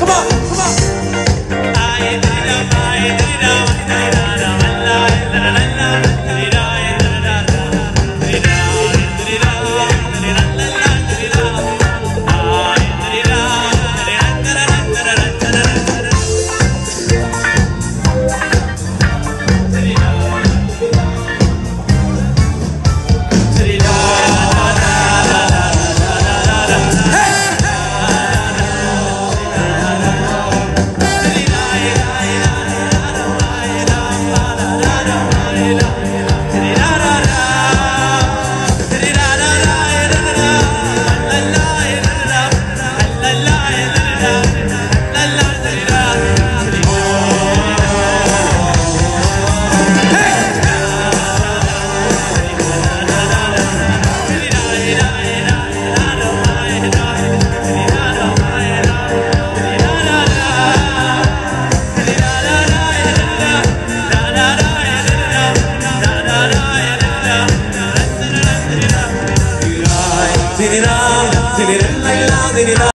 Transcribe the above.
Come on, come on. തിരിരാ തിരിരല്ല തിരിരാ